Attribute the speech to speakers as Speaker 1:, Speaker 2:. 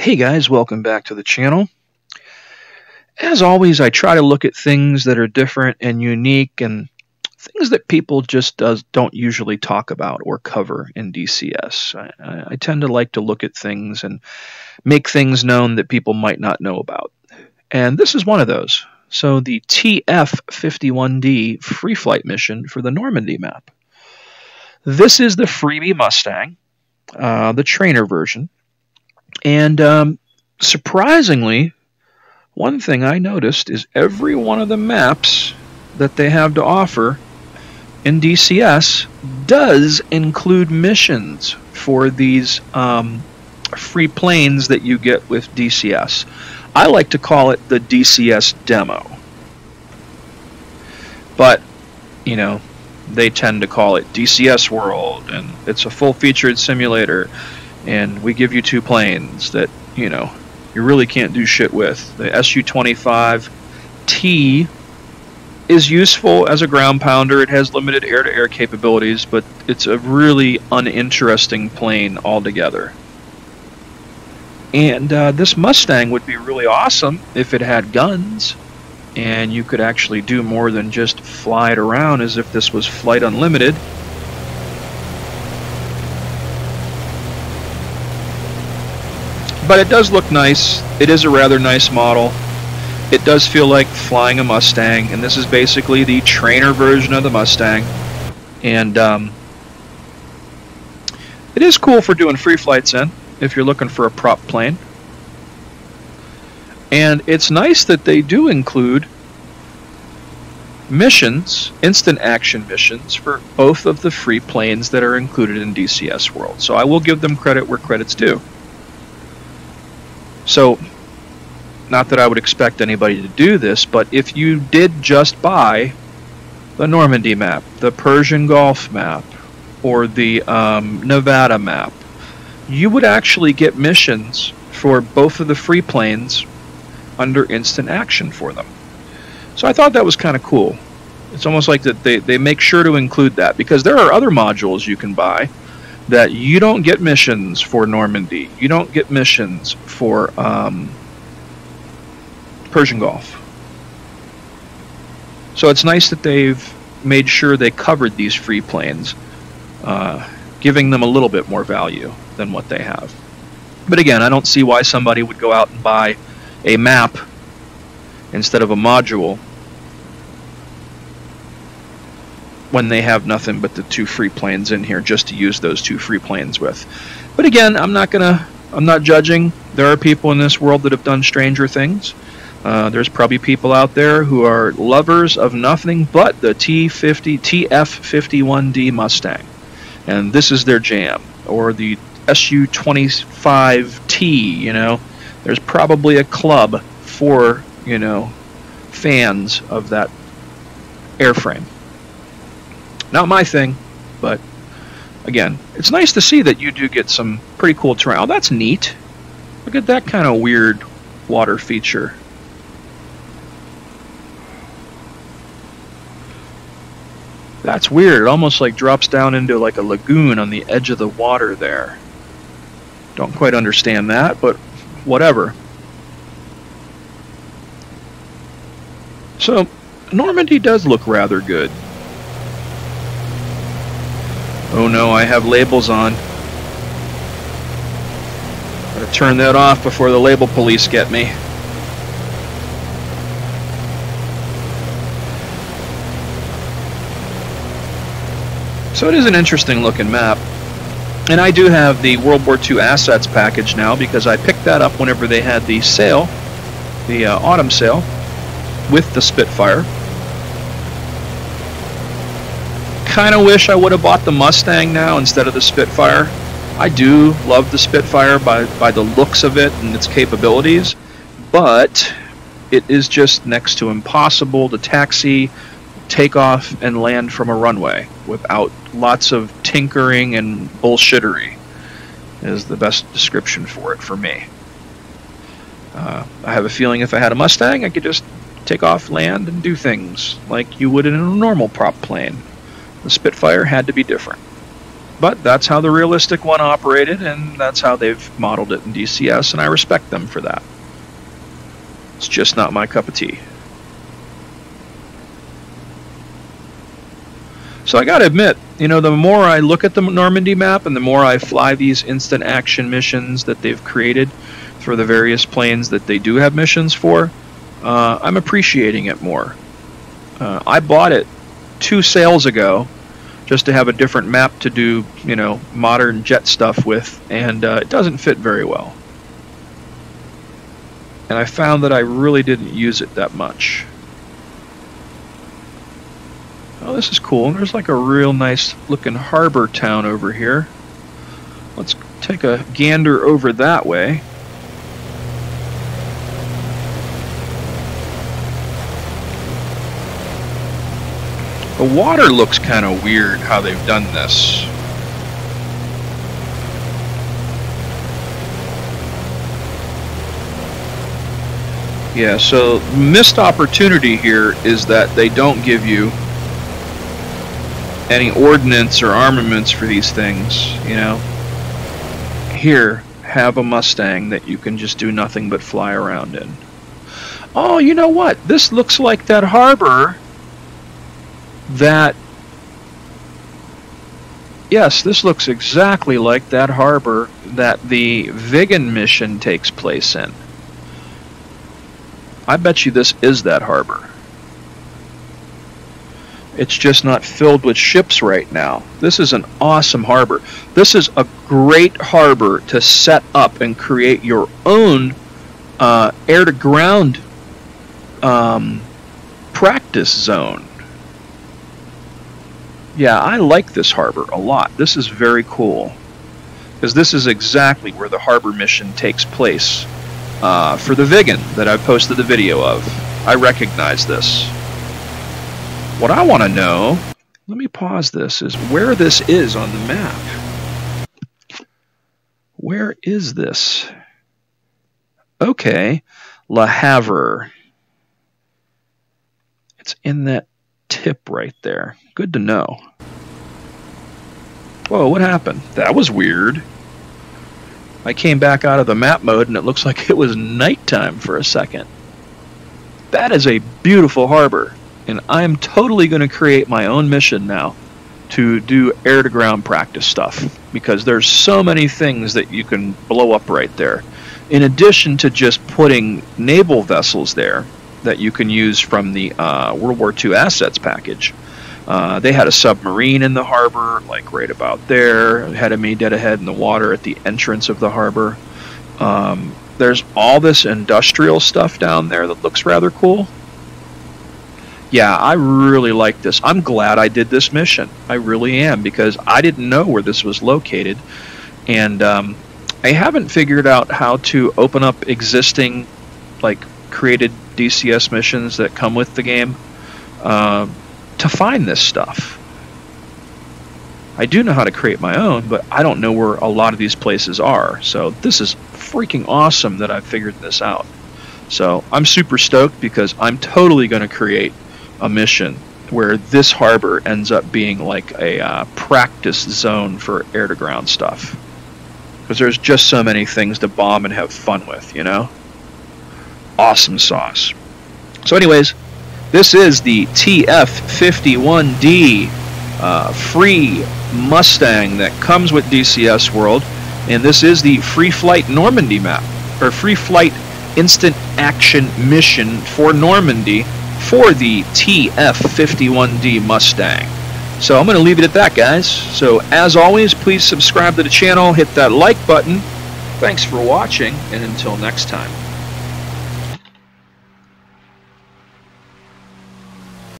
Speaker 1: Hey guys, welcome back to the channel. As always, I try to look at things that are different and unique and things that people just does, don't usually talk about or cover in DCS. I, I tend to like to look at things and make things known that people might not know about. And this is one of those. So the TF-51D free flight mission for the Normandy map. This is the freebie Mustang, uh, the trainer version. And um, surprisingly, one thing I noticed is every one of the maps that they have to offer in DCS does include missions for these um, free planes that you get with DCS. I like to call it the DCS demo. But, you know, they tend to call it DCS World, and it's a full featured simulator and we give you two planes that you know you really can't do shit with. The Su-25T is useful as a ground pounder. It has limited air-to-air capabilities, but it's a really uninteresting plane altogether. And uh, this Mustang would be really awesome if it had guns, and you could actually do more than just fly it around as if this was Flight Unlimited. But it does look nice. It is a rather nice model. It does feel like flying a Mustang, and this is basically the trainer version of the Mustang. And um, it is cool for doing free flights in, if you're looking for a prop plane. And it's nice that they do include missions, instant action missions, for both of the free planes that are included in DCS World. So I will give them credit where credit's due. So, not that I would expect anybody to do this, but if you did just buy the Normandy map, the Persian Gulf map, or the um, Nevada map, you would actually get missions for both of the free planes under instant action for them. So I thought that was kind of cool. It's almost like that they, they make sure to include that because there are other modules you can buy that you don't get missions for Normandy. You don't get missions for um, Persian Gulf. So it's nice that they've made sure they covered these free planes, uh, giving them a little bit more value than what they have. But again, I don't see why somebody would go out and buy a map instead of a module when they have nothing but the two free planes in here just to use those two free planes with. But again, I'm not gonna I'm not judging. There are people in this world that have done stranger things. Uh, there's probably people out there who are lovers of nothing but the T50 TF51D Mustang, and this is their jam. Or the Su25T. You know, there's probably a club for you know fans of that airframe. Not my thing, but again, it's nice to see that you do get some pretty cool terrain. Oh, that's neat. Look at that kind of weird water feature. That's weird. It almost like drops down into like a lagoon on the edge of the water there. Don't quite understand that, but whatever. So, Normandy does look rather good. Oh no, I have labels on. Gotta turn that off before the label police get me. So it is an interesting looking map. And I do have the World War II assets package now because I picked that up whenever they had the sale, the uh, autumn sale, with the Spitfire kind of wish I would have bought the Mustang now instead of the Spitfire. I do love the Spitfire by, by the looks of it and its capabilities, but it is just next to impossible to taxi, take off, and land from a runway without lots of tinkering and bullshittery, is the best description for it for me. Uh, I have a feeling if I had a Mustang, I could just take off, land, and do things like you would in a normal prop plane. The Spitfire had to be different. but that's how the realistic one operated, and that's how they've modeled it in DCS, and I respect them for that. It's just not my cup of tea. So I gotta admit, you know, the more I look at the Normandy map and the more I fly these instant action missions that they've created for the various planes that they do have missions for, uh, I'm appreciating it more. Uh, I bought it two sales ago just to have a different map to do, you know, modern jet stuff with, and uh, it doesn't fit very well. And I found that I really didn't use it that much. Oh, this is cool. And There's like a real nice looking harbor town over here. Let's take a gander over that way. The water looks kind of weird how they've done this. Yeah, so missed opportunity here is that they don't give you any ordnance or armaments for these things, you know. Here, have a Mustang that you can just do nothing but fly around in. Oh, you know what? This looks like that harbor that yes, this looks exactly like that harbor that the Viggen mission takes place in. I bet you this is that harbor. It's just not filled with ships right now. This is an awesome harbor. This is a great harbor to set up and create your own uh, air to ground um, practice zone. Yeah, I like this harbor a lot. This is very cool. Because this is exactly where the harbor mission takes place uh, for the Viggen that I posted the video of. I recognize this. What I want to know, let me pause this, is where this is on the map. Where is this? Okay, Le Havre. It's in that tip right there. Good to know. Whoa, what happened? That was weird. I came back out of the map mode and it looks like it was nighttime for a second. That is a beautiful harbor, and I'm totally going to create my own mission now to do air to ground practice stuff because there's so many things that you can blow up right there. In addition to just putting naval vessels there, that you can use from the uh, World War II assets package. Uh, they had a submarine in the harbor, like right about there. Had a me dead ahead in the water at the entrance of the harbor. Um, there's all this industrial stuff down there that looks rather cool. Yeah, I really like this. I'm glad I did this mission. I really am because I didn't know where this was located, and um, I haven't figured out how to open up existing, like created DCS missions that come with the game uh, to find this stuff. I do know how to create my own, but I don't know where a lot of these places are. So this is freaking awesome that I figured this out. So I'm super stoked because I'm totally going to create a mission where this harbor ends up being like a uh, practice zone for air to ground stuff. Because there's just so many things to bomb and have fun with, you know? Awesome sauce. So, anyways, this is the TF51D uh, free Mustang that comes with DCS World, and this is the Free Flight Normandy map, or Free Flight Instant Action Mission for Normandy for the TF51D Mustang. So I'm going to leave it at that, guys. So as always, please subscribe to the channel, hit that like button. Thanks for watching, and until next time.